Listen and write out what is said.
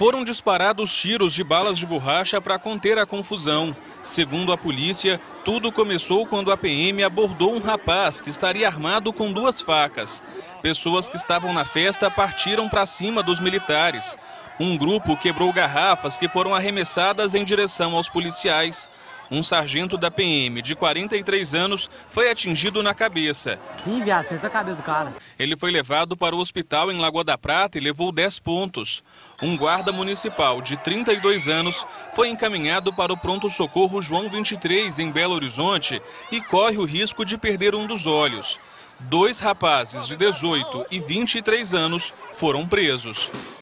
Foram disparados tiros de balas de borracha para conter a confusão. Segundo a polícia, tudo começou quando a PM abordou um rapaz que estaria armado com duas facas. Pessoas que estavam na festa partiram para cima dos militares. Um grupo quebrou garrafas que foram arremessadas em direção aos policiais. Um sargento da PM de 43 anos foi atingido na cabeça. Ih, viado, você a cabeça do cara. Ele foi levado para o hospital em Lagoa da Prata e levou 10 pontos. Um guarda municipal de 32 anos foi encaminhado para o pronto-socorro João 23, em Belo Horizonte, e corre o risco de perder um dos olhos. Dois rapazes de 18 e 23 anos foram presos.